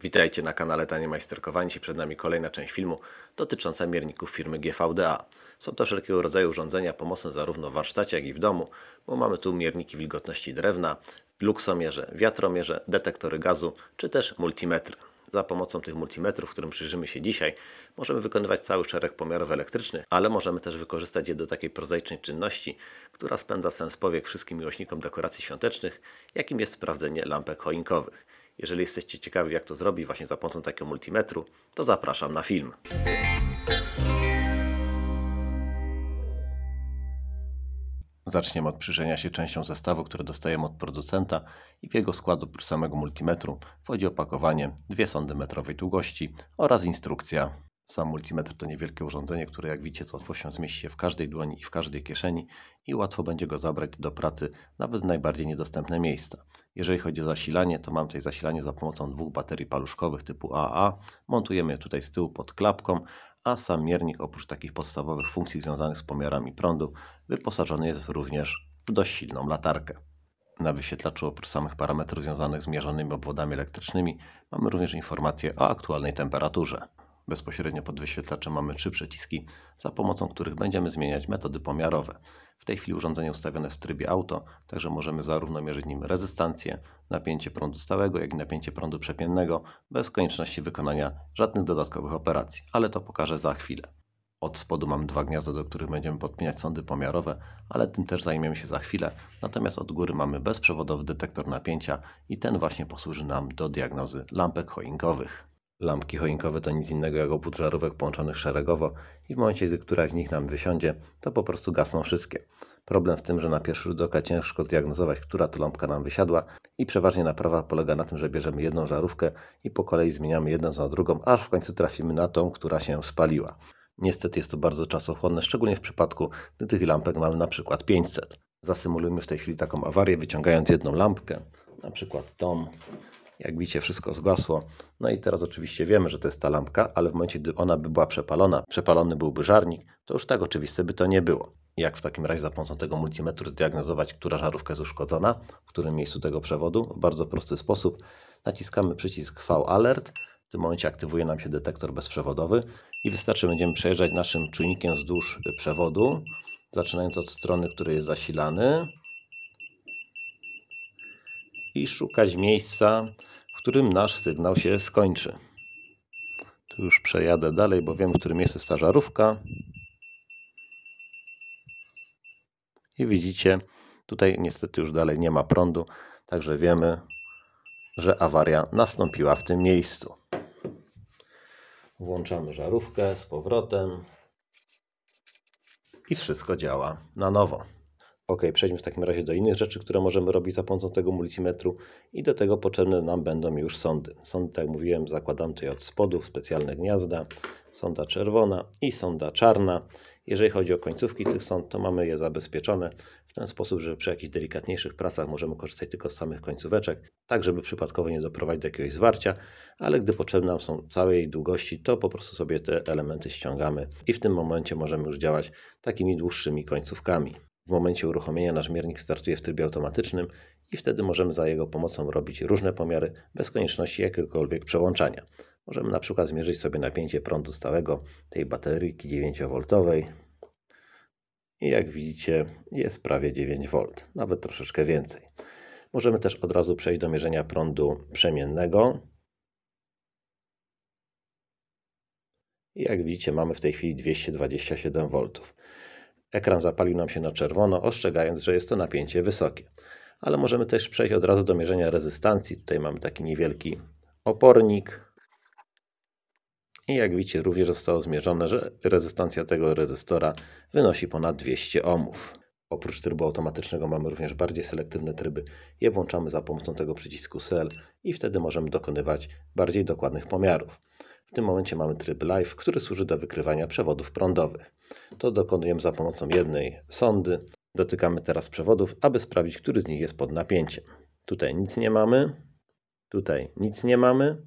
Witajcie na kanale Tanie Majsterkowanie. Przed nami kolejna część filmu dotycząca mierników firmy GVDA. Są to wszelkiego rodzaju urządzenia pomocne zarówno w warsztacie, jak i w domu, bo mamy tu mierniki wilgotności drewna, luksomierze, wiatromierze, detektory gazu, czy też multimetry. Za pomocą tych multimetrów, którym przyjrzymy się dzisiaj, możemy wykonywać cały szereg pomiarów elektrycznych, ale możemy też wykorzystać je do takiej prozaicznej czynności, która spędza sens powiek wszystkim miłośnikom dekoracji świątecznych, jakim jest sprawdzenie lampek choinkowych. Jeżeli jesteście ciekawi, jak to zrobić właśnie za pomocą takiego multimetru, to zapraszam na film. Zaczniemy od przyjrzenia się częścią zestawu, które dostajemy od producenta i w jego skład oprócz samego multimetru wchodzi opakowanie, dwie sondy metrowej długości oraz instrukcja. Sam multimetr to niewielkie urządzenie, które jak widzicie z łatwością zmieści się w każdej dłoni i w każdej kieszeni i łatwo będzie go zabrać do pracy nawet w najbardziej niedostępne miejsca. Jeżeli chodzi o zasilanie, to mam tutaj zasilanie za pomocą dwóch baterii paluszkowych typu AA. Montujemy je tutaj z tyłu pod klapką, a sam miernik oprócz takich podstawowych funkcji związanych z pomiarami prądu wyposażony jest również w dość silną latarkę. Na wyświetlaczu oprócz samych parametrów związanych z mierzonymi obwodami elektrycznymi mamy również informacje o aktualnej temperaturze. Bezpośrednio pod wyświetlaczem mamy trzy przyciski, za pomocą których będziemy zmieniać metody pomiarowe. W tej chwili urządzenie ustawione jest w trybie auto, także możemy zarówno mierzyć nim rezystancję, napięcie prądu stałego, jak i napięcie prądu przemiennego, bez konieczności wykonania żadnych dodatkowych operacji, ale to pokażę za chwilę. Od spodu mam dwa gniazda, do których będziemy podpinać sądy pomiarowe, ale tym też zajmiemy się za chwilę. Natomiast od góry mamy bezprzewodowy detektor napięcia i ten właśnie posłuży nam do diagnozy lampek choinkowych. Lampki choinkowe to nic innego jak obwód żarówek połączonych szeregowo i w momencie, gdy któraś z nich nam wysiądzie, to po prostu gasną wszystkie. Problem w tym, że na pierwszy rzut oka ciężko zdiagnozować, która to lampka nam wysiadła i przeważnie naprawa polega na tym, że bierzemy jedną żarówkę i po kolei zmieniamy jedną za drugą, aż w końcu trafimy na tą, która się spaliła. Niestety jest to bardzo czasochłonne, szczególnie w przypadku, gdy tych lampek mamy na przykład 500. Zasymulujmy w tej chwili taką awarię, wyciągając jedną lampkę, na przykład tą. Jak widzicie, wszystko zgasło. No i teraz oczywiście wiemy, że to jest ta lampka, ale w momencie, gdy ona by była przepalona, przepalony byłby żarnik, to już tak oczywiste by to nie było. Jak w takim razie za pomocą tego multimetru zdiagnozować, która żarówka jest uszkodzona, w którym miejscu tego przewodu? W bardzo prosty sposób. Naciskamy przycisk V Alert. W tym momencie aktywuje nam się detektor bezprzewodowy i wystarczy będziemy przejeżdżać naszym czujnikiem wzdłuż przewodu, zaczynając od strony, której jest zasilany i szukać miejsca, w którym nasz sygnał się skończy. Tu już przejadę dalej, bo wiem, w którym jest ta żarówka. I widzicie, tutaj niestety już dalej nie ma prądu, także wiemy, że awaria nastąpiła w tym miejscu. Włączamy żarówkę z powrotem i wszystko działa na nowo. Ok, przejdźmy w takim razie do innych rzeczy, które możemy robić za pomocą tego multimetru i do tego potrzebne nam będą już sondy. Sondy, tak jak mówiłem, zakładam tutaj od spodu w specjalne gniazda, sonda czerwona i sonda czarna. Jeżeli chodzi o końcówki tych sond, to mamy je zabezpieczone w ten sposób, że przy jakichś delikatniejszych pracach możemy korzystać tylko z samych końcóweczek, tak żeby przypadkowo nie doprowadzić do jakiegoś zwarcia, ale gdy potrzebne nam są całej długości, to po prostu sobie te elementy ściągamy i w tym momencie możemy już działać takimi dłuższymi końcówkami. W momencie uruchomienia nasz miernik startuje w trybie automatycznym i wtedy możemy za jego pomocą robić różne pomiary bez konieczności jakiegokolwiek przełączania. Możemy na przykład zmierzyć sobie napięcie prądu stałego tej bateryjki 9V i jak widzicie jest prawie 9V, nawet troszeczkę więcej. Możemy też od razu przejść do mierzenia prądu przemiennego. I jak widzicie mamy w tej chwili 227V. Ekran zapalił nam się na czerwono, ostrzegając, że jest to napięcie wysokie. Ale możemy też przejść od razu do mierzenia rezystancji. Tutaj mamy taki niewielki opornik. I jak widzicie, również zostało zmierzone, że rezystancja tego rezystora wynosi ponad 200 ohmów. Oprócz trybu automatycznego mamy również bardziej selektywne tryby. Je włączamy za pomocą tego przycisku Cell i wtedy możemy dokonywać bardziej dokładnych pomiarów. W tym momencie mamy tryb Live, który służy do wykrywania przewodów prądowych. To dokonujemy za pomocą jednej sondy. Dotykamy teraz przewodów, aby sprawdzić, który z nich jest pod napięciem. Tutaj nic nie mamy, tutaj nic nie mamy,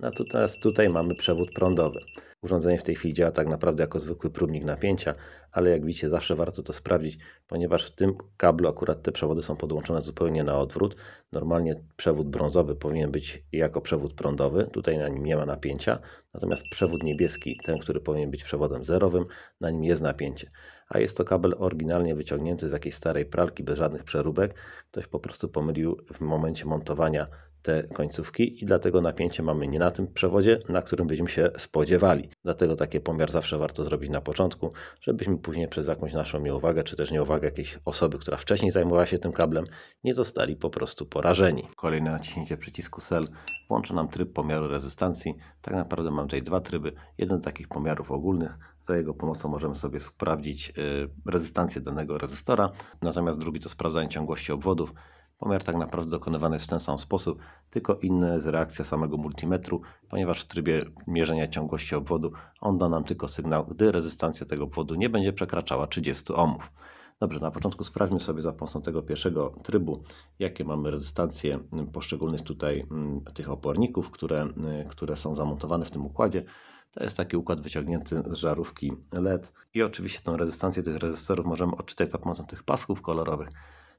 Natomiast tutaj mamy przewód prądowy. Urządzenie w tej chwili działa tak naprawdę jako zwykły próbnik napięcia, ale jak widzicie zawsze warto to sprawdzić, ponieważ w tym kablu akurat te przewody są podłączone zupełnie na odwrót. Normalnie przewód brązowy powinien być jako przewód prądowy, tutaj na nim nie ma napięcia, natomiast przewód niebieski, ten, który powinien być przewodem zerowym, na nim jest napięcie. A jest to kabel oryginalnie wyciągnięty z jakiejś starej pralki bez żadnych przeróbek. Ktoś po prostu pomylił w momencie montowania te końcówki i dlatego napięcie mamy nie na tym przewodzie, na którym byśmy się spodziewali. Dlatego taki pomiar zawsze warto zrobić na początku, żebyśmy później przez jakąś naszą nieuwagę, czy też nieuwagę jakiejś osoby, która wcześniej zajmowała się tym kablem, nie zostali po prostu porażeni. Kolejne naciśnięcie przycisku cell włącza nam tryb pomiaru rezystancji. Tak naprawdę mam tutaj dwa tryby. Jeden z takich pomiarów ogólnych, za jego pomocą możemy sobie sprawdzić y, rezystancję danego rezystora, natomiast drugi to sprawdzanie ciągłości obwodów. Pomiar tak naprawdę dokonywany jest w ten sam sposób, tylko inna jest reakcja samego multimetru, ponieważ w trybie mierzenia ciągłości obwodu on da nam tylko sygnał, gdy rezystancja tego obwodu nie będzie przekraczała 30 ohmów. Dobrze, na początku sprawdźmy sobie za pomocą tego pierwszego trybu, jakie mamy rezystancje poszczególnych tutaj mm, tych oporników, które, y, które są zamontowane w tym układzie. To jest taki układ wyciągnięty z żarówki LED i oczywiście tą rezystancję tych rezystorów możemy odczytać za pomocą tych pasków kolorowych.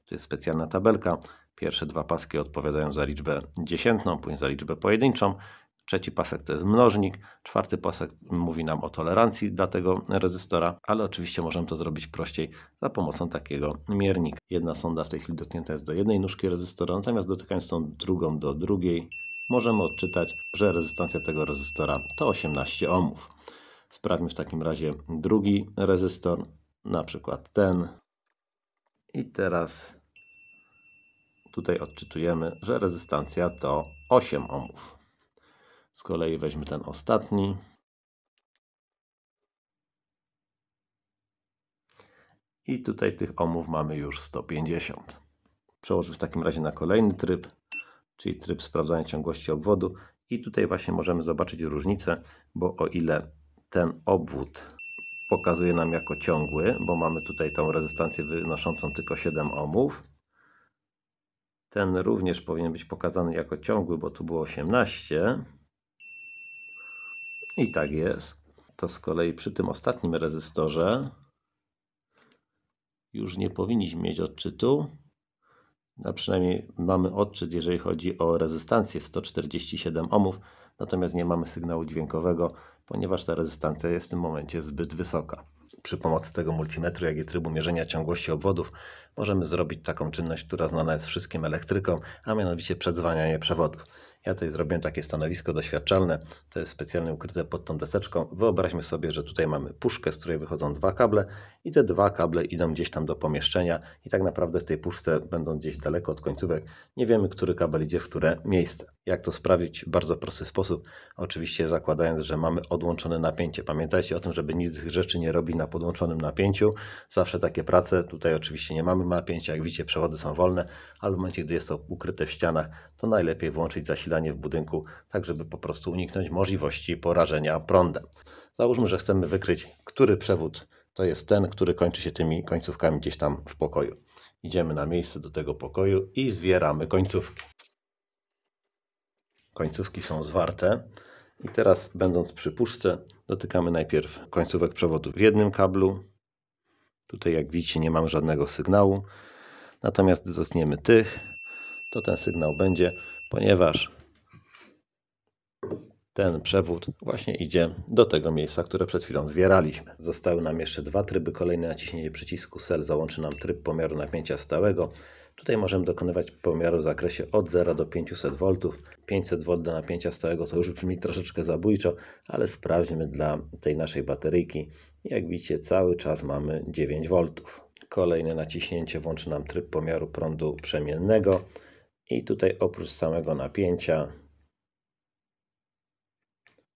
Tu jest specjalna tabelka. Pierwsze dwa paski odpowiadają za liczbę dziesiętną, później za liczbę pojedynczą. Trzeci pasek to jest mnożnik, czwarty pasek mówi nam o tolerancji dla tego rezystora, ale oczywiście możemy to zrobić prościej za pomocą takiego miernika. Jedna sonda w tej chwili dotknięta jest do jednej nóżki rezystora, natomiast dotykając tą drugą do drugiej możemy odczytać, że rezystancja tego rezystora to 18 ohmów. Sprawdźmy w takim razie drugi rezystor, na przykład ten. I teraz tutaj odczytujemy, że rezystancja to 8 ohmów. Z kolei weźmy ten ostatni. I tutaj tych ohmów mamy już 150. Przełożę w takim razie na kolejny tryb, czyli tryb sprawdzania ciągłości obwodu. I tutaj właśnie możemy zobaczyć różnicę, bo o ile ten obwód pokazuje nam jako ciągły, bo mamy tutaj tą rezystancję wynoszącą tylko 7 ohmów, ten również powinien być pokazany jako ciągły, bo tu było 18. I tak jest. To z kolei przy tym ostatnim rezystorze już nie powinniśmy mieć odczytu. A przynajmniej mamy odczyt, jeżeli chodzi o rezystancję 147 ohmów, natomiast nie mamy sygnału dźwiękowego, ponieważ ta rezystancja jest w tym momencie zbyt wysoka. Przy pomocy tego multimetru, jak i trybu mierzenia ciągłości obwodów, możemy zrobić taką czynność, która znana jest wszystkim elektrykom, a mianowicie przedzwanianie przewodów. Ja tutaj zrobiłem takie stanowisko doświadczalne. To jest specjalnie ukryte pod tą deseczką. Wyobraźmy sobie, że tutaj mamy puszkę, z której wychodzą dwa kable i te dwa kable idą gdzieś tam do pomieszczenia i tak naprawdę w tej puszce, będą gdzieś daleko od końcówek, nie wiemy, który kabel idzie w które miejsce. Jak to sprawić? Bardzo prosty sposób. Oczywiście zakładając, że mamy odłączone napięcie. Pamiętajcie o tym, żeby nic tych rzeczy nie robić na podłączonym napięciu. Zawsze takie prace. Tutaj oczywiście nie mamy napięcia. Jak widzicie, przewody są wolne, ale w momencie, gdy jest to ukryte w ścianach, to najlepiej włączyć zasilanie w budynku, tak żeby po prostu uniknąć możliwości porażenia prądem. Załóżmy, że chcemy wykryć, który przewód to jest ten, który kończy się tymi końcówkami gdzieś tam w pokoju. Idziemy na miejsce do tego pokoju i zwieramy końcówki. Końcówki są zwarte. I teraz, będąc przy puszce, dotykamy najpierw końcówek przewodu w jednym kablu. Tutaj, jak widzicie, nie mamy żadnego sygnału. Natomiast gdy dotkniemy tych, to ten sygnał będzie, ponieważ ten przewód właśnie idzie do tego miejsca, które przed chwilą zwieraliśmy. Zostały nam jeszcze dwa tryby. Kolejne naciśnięcie przycisku cell załączy nam tryb pomiaru napięcia stałego. Tutaj możemy dokonywać pomiaru w zakresie od 0 do 500 V. 500 V do napięcia stałego to już brzmi troszeczkę zabójczo, ale sprawdźmy dla tej naszej bateryjki. Jak widzicie, cały czas mamy 9 V. Kolejne naciśnięcie włączy nam tryb pomiaru prądu przemiennego. I tutaj oprócz samego napięcia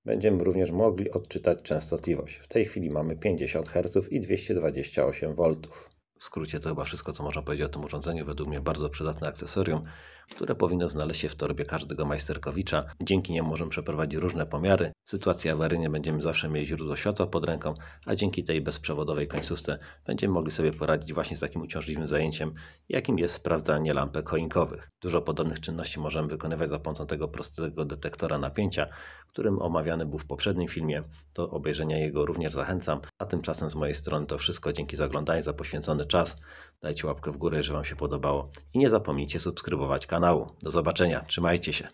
będziemy również mogli odczytać częstotliwość. W tej chwili mamy 50 Hz i 228 V. W skrócie to chyba wszystko, co można powiedzieć o tym urządzeniu. Według mnie bardzo przydatne akcesorium, które powinno znaleźć się w torbie każdego majsterkowicza. Dzięki niemu możemy przeprowadzić różne pomiary. W sytuacji awaryjnej będziemy zawsze mieli źródło światła pod ręką, a dzięki tej bezprzewodowej końcówce będziemy mogli sobie poradzić właśnie z takim uciążliwym zajęciem, jakim jest sprawdzanie lampek choinkowych. Dużo podobnych czynności możemy wykonywać za pomocą tego prostego detektora napięcia, którym omawiany był w poprzednim filmie. Do obejrzenia jego również zachęcam. A tymczasem z mojej strony to wszystko. Dzięki za oglądanie, za poświęcony czas. Dajcie łapkę w górę, jeżeli Wam się podobało i nie zapomnijcie subskrybować kanału. Do zobaczenia, trzymajcie się.